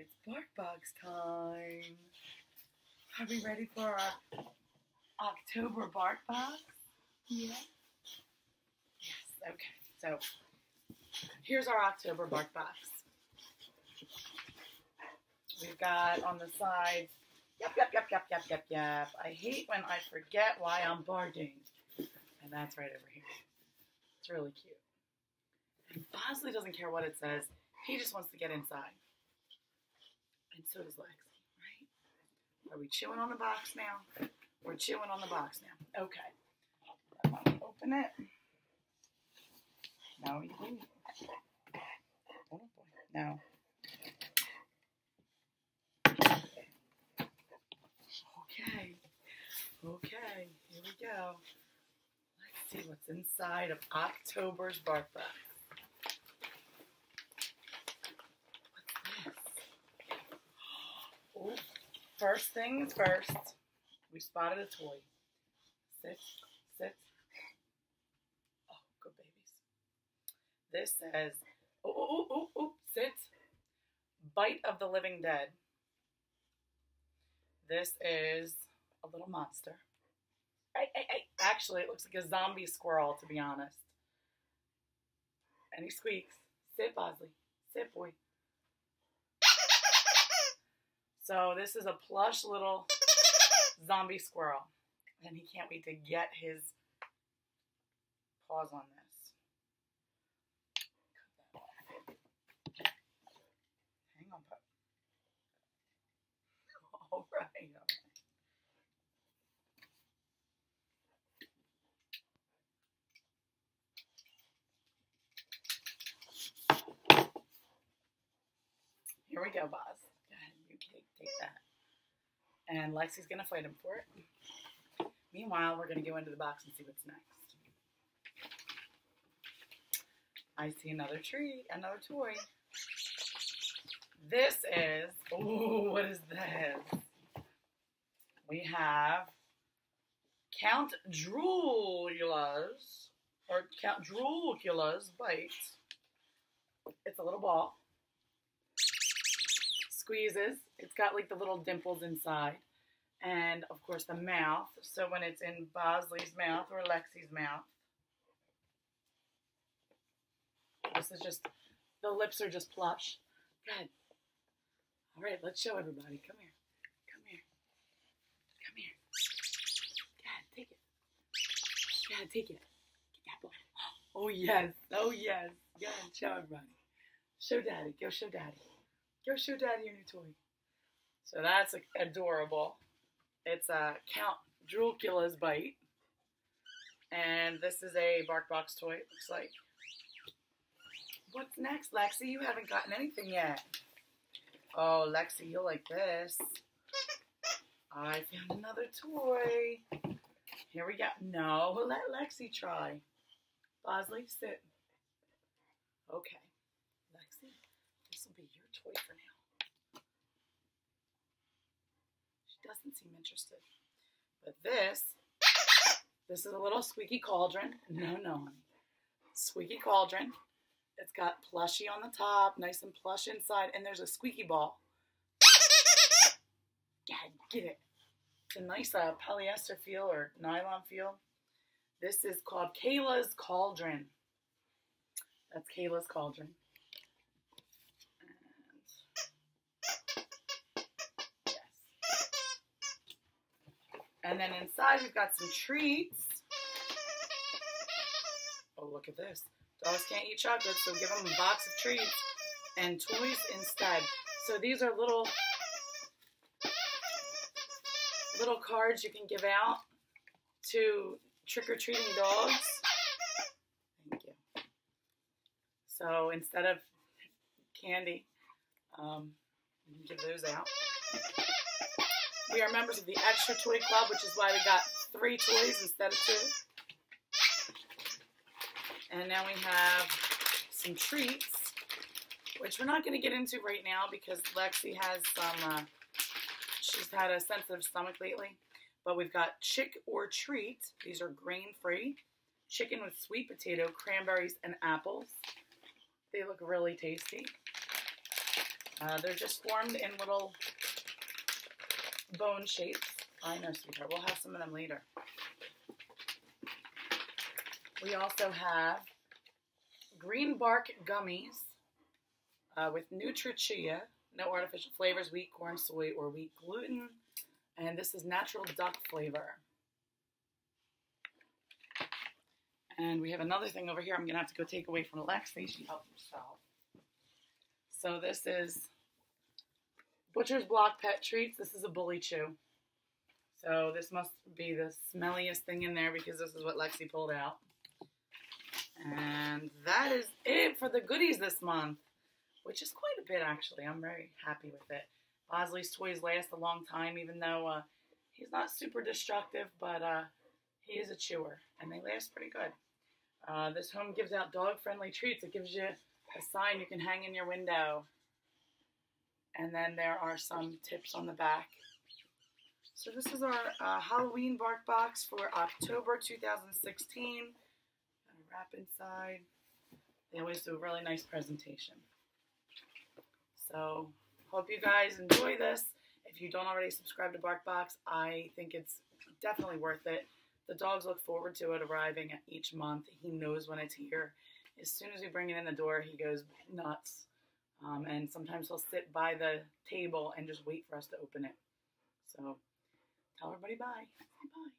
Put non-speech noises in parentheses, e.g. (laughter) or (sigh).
It's Bark Box time. Are we ready for our October Bark Box? Yeah. Yes. Okay. So here's our October BarkBox. We've got on the side, yep, yep, yep, yep, yep, yep, yep. I hate when I forget why I'm barking. And that's right over here. It's really cute. And Bozley doesn't care what it says. He just wants to get inside. And so does Lexy, right? Are we chewing on the box now? We're chewing on the box now. Okay. Open it. No, you didn't. Oh boy. No. Okay. Okay. Here we go. Let's see what's inside of October's BarkBox. What's this? Oh, first things first. We spotted a toy. Sit, sit. Oh, good babies. This says, oh, oh, oh, oh, oh, sit. Bite of the Living Dead. This is a little monster. Ay, ay, ay. Actually, it looks like a zombie squirrel, to be honest. And he squeaks. Sit, Bozley. Sit, boy. So this is a plush little (laughs) zombie squirrel. And he can't wait to get his paws on this. Hang on, pup. (laughs) All right, all right. Here we go, Boz. Go ahead, you take, take that. And Lexy's gonna fight him for it. Meanwhile, we're gonna go into the box and see what's next. I see another tree, another toy. This is, oh, what is this? We have Count Dracula's, or Count Dracula's bite. It's a little ball. Squeezes. It's got like the little dimples inside. And of course the mouth. So when it's in Bozley's mouth or Lexy's mouth, this is just, the lips are just plush. Good. All right, let's show everybody. Come here. Come here. Come here. God, take it. God, take it. Get that boy. (gasps) Oh, yes. Oh, yes. Go show everybody. Show daddy. Go show daddy. Go show daddy your new toy. So that's adorable. It's a Count Dracula's bite. And this is a BarkBox toy, it looks like. What's next, Lexy? You haven't gotten anything yet. Oh, Lexy, you'll like this. I found another toy. Here we go. No, let Lexy try. Bozley, sit. Okay. Lexy, this will be toy for now. She doesn't seem interested. But this, this is a little squeaky cauldron. No, no. Squeaky cauldron. It's got plushy on the top, nice and plush inside, and there's a squeaky ball. Yeah, get it. It's a nice uh, polyester feel or nylon feel. This is called Kayla's Cauldron. That's Kayla's Cauldron. And then inside we've got some treats. Oh, look at this. Dogs can't eat chocolate, so give them a box of treats and toys instead. So these are little little cards you can give out to trick-or-treating dogs. Thank you. So instead of candy, um, you can give those out. We are members of the Extra Toy Club, which is why we got three toys instead of two. And now we have some treats, which we're not going to get into right now because Lexy has some, uh, she's had a sensitive stomach lately. But we've got Chick or Treat. These are grain-free. Chicken with sweet potato, cranberries, and apples. They look really tasty. Uh, they're just formed in little bone shapes. I know, sweetheart. We'll have some of them later. We also have green bark gummies uh, with NutriChia, no artificial flavors, wheat, corn, soy, or wheat gluten. And this is natural duck flavor. And we have another thing over here I'm going to have to go take away from Lexy. She helped herself. So this is Butcher's Block Pet Treats. This is a bully chew. So this must be the smelliest thing in there because this is what Lexy pulled out. And that is it for the goodies this month, which is quite a bit actually. I'm very happy with it. Bozley's toys last a long time, even though uh, he's not super destructive, but uh, he is a chewer, and they last pretty good. Uh, this home gives out dog-friendly treats. It gives you a sign you can hang in your window. And then there are some tips on the back. So this is our uh, Halloween BarkBox for October 2016 wrap inside. They always do a really nice presentation. So, hope you guys enjoy this. If you don't already subscribe to BarkBox, I think it's definitely worth it. The dogs look forward to it arriving each month. He knows when it's here. As soon as we bring it in the door, he goes nuts. Um, and sometimes he'll sit by the table and just wait for us to open it. So, tell everybody bye. Bye.